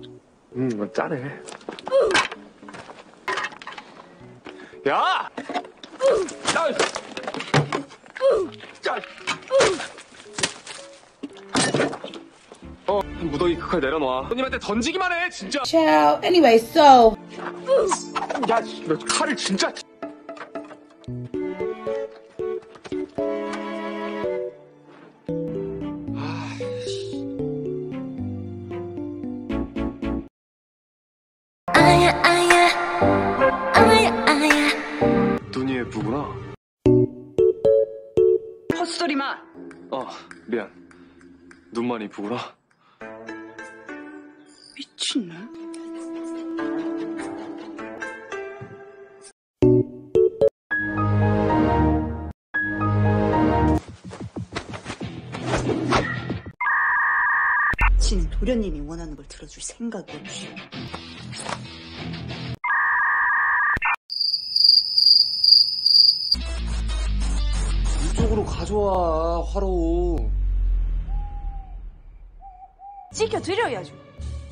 음, 이거 짜네. 야! 야! 야! 어, 무더기 그칼 내려놔. 손님한테 던지기만 해, 진짜. Ciao. Anyway, so 야, 씨, 너 칼을 진짜. 헛소리 마. 어, 미안. 눈만 이쁘구나. 미친놈. 진 도련님이 원하는 걸 들어줄 생각이 없이. 가져와, 화로. 지켜드려야죠.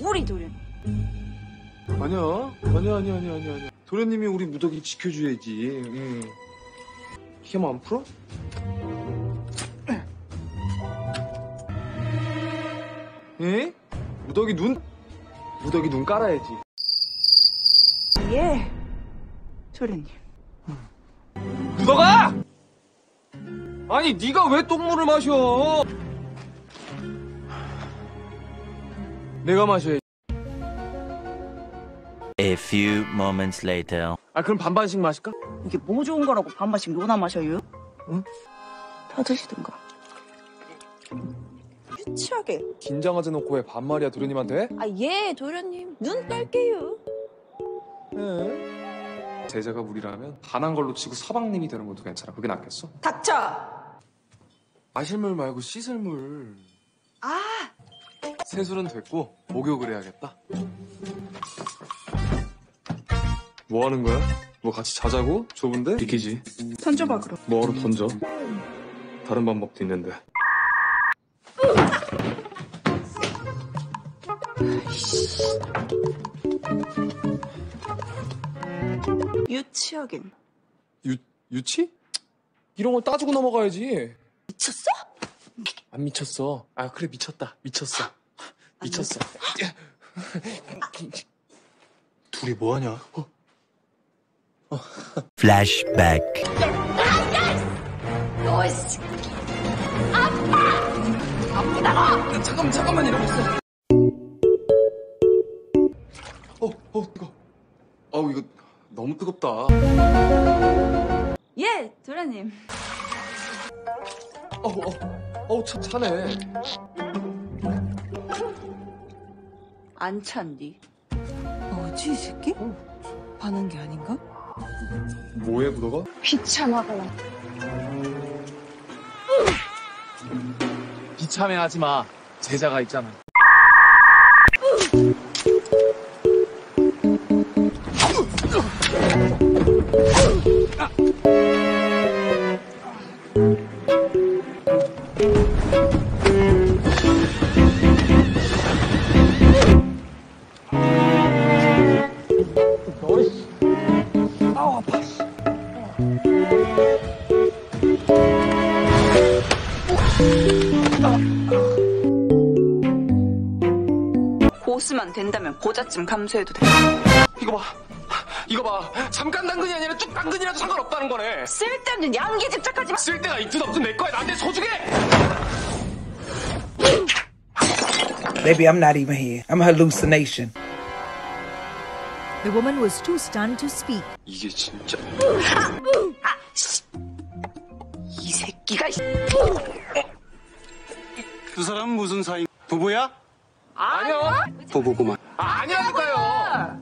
우리 도련님. 아니야. 아니야, 아니야, 아니야, 아니야. 아니야. 도련님이 우리 무더기 지켜줘야지. 응. 힘안 풀어? 예? 무더기 눈? 무더기 눈 깔아야지. 예. 도련님. 무더가! 아니, 네가 왜 똥물을 마셔? 내가 마셔야지. A few moments later. 아, 그럼 반반씩 마실까? 이게 뭐 좋은 거라고 반반씩 노나 마셔요? 응? 다 드시든가. 유치하게. 긴장하지 놓고 왜 반말이야, 도련님한테? 아, 예, 도련님. 눈 깔게요. 예. 제자가 우리라면 반한 걸로 치고 서방님이 되는 것도 괜찮아. 그게 낫겠어? 닥쳐! 마실 물 말고 씻을 물. 아! 세술은 됐고 목욕을 해야겠다. 뭐 하는 거야? 뭐 같이 자자고? 좁은데? 비키지. 던져봐, 그럼. 뭐하러 던져? 다른 방법도 있는데. 유치하긴. 유 유치? 이런 걸 따지고 넘어가야지. 미쳤어? 안 미쳤어. 아 그래 미쳤다. 미쳤어. 미쳤어. 둘이 뭐 하냐? 어? Flashback. 잠깐만 잠깐만 이러고 있어. 어, 어, 뜨거. 어우 이거 너무 뜨겁다. 예, 도련님. 어우, 어, 어우 차, 차네. 안 찬디. 뭐지 이 새끼? 반한 게 아닌가? 뭐해 무더가? 비참하고. 비참해하지 마. 제자가 있잖아. 보스만 된다면 보자쯤 감수해도 돼. 이거 봐. 이거 봐. 잠깐 당근이 아니라 쭉 당근이라도 상관없다는 거네. 쓸데없는 양기 집착하지 마. 쓸 데가 있든 없든 내 거야. 나한테 소중해. Baby, I'm not even here. I'm a hallucination. The woman was too stunned to speak. 이게 진짜. 이 새끼가. 두 사람 무슨 사이? 부부야? 아니야. 부부구만. 아, 아니라니까요.